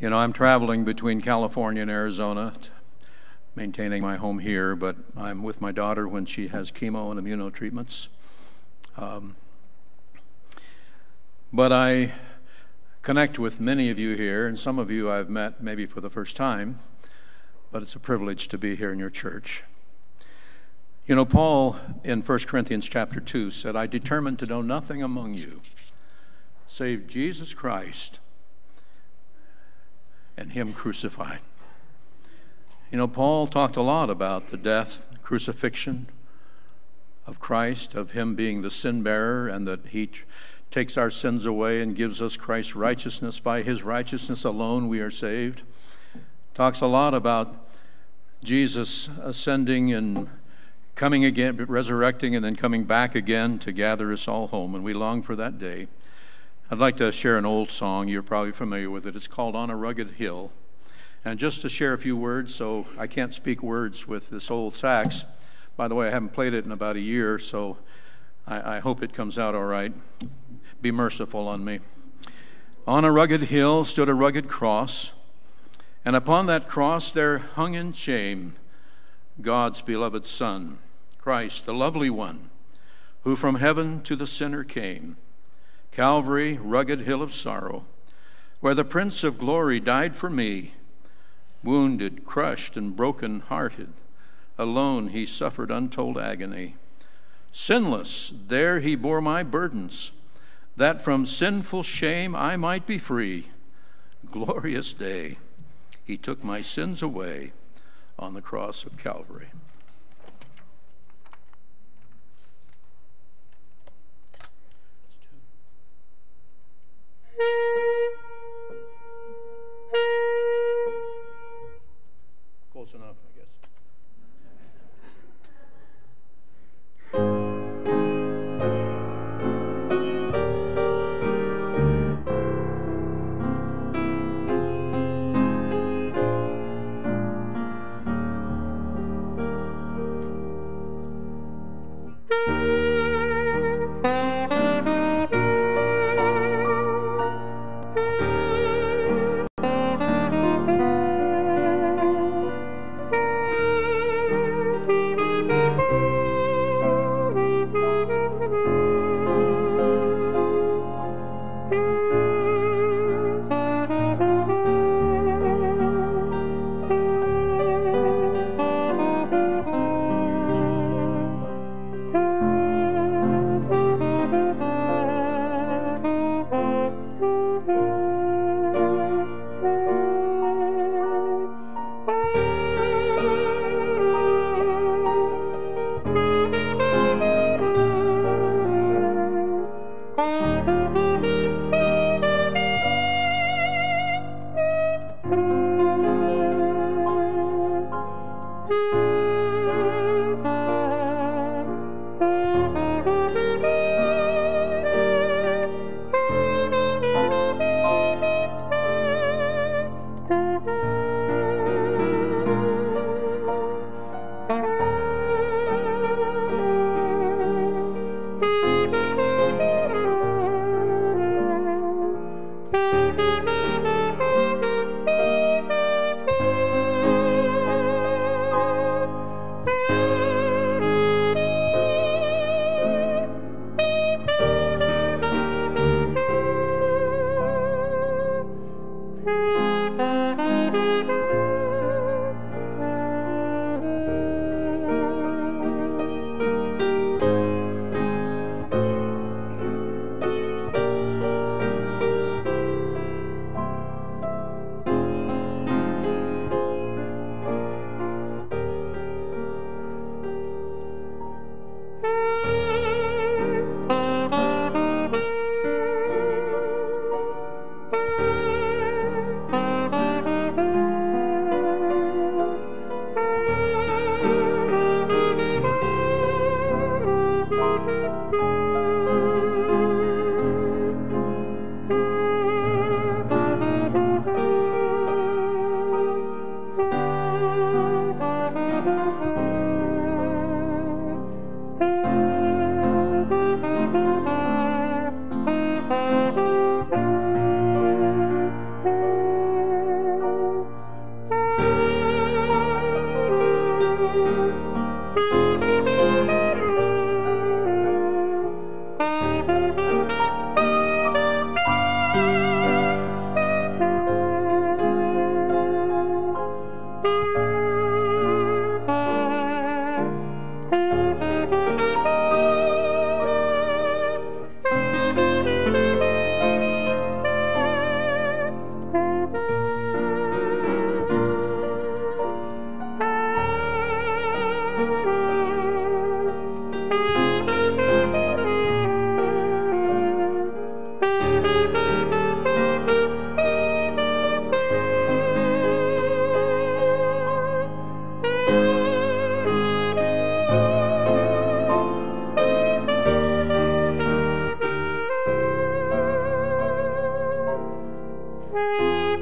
You know, I'm traveling between California and Arizona, maintaining my home here, but I'm with my daughter when she has chemo and immunotreatments. Um, but I connect with many of you here, and some of you I've met maybe for the first time, but it's a privilege to be here in your church. You know, Paul in 1 Corinthians chapter 2 said, I determined to know nothing among you save Jesus Christ and Him crucified. You know, Paul talked a lot about the death, crucifixion of Christ, of Him being the sin bearer, and that He takes our sins away and gives us Christ's righteousness. By His righteousness alone we are saved. Talks a lot about Jesus ascending and coming again, resurrecting, and then coming back again to gather us all home, and we long for that day. I'd like to share an old song. You're probably familiar with it. It's called On a Rugged Hill. And just to share a few words, so I can't speak words with this old sax. By the way, I haven't played it in about a year, so I, I hope it comes out all right. Be merciful on me. On a rugged hill stood a rugged cross, and upon that cross there hung in shame God's beloved Son, Christ, the lovely one, who from heaven to the sinner came. Calvary, rugged hill of sorrow, where the Prince of Glory died for me. Wounded, crushed, and broken hearted, alone he suffered untold agony. Sinless, there he bore my burdens, that from sinful shame I might be free. Glorious day, he took my sins away on the cross of Calvary. Música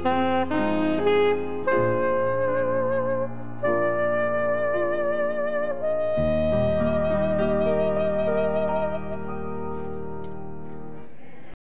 Música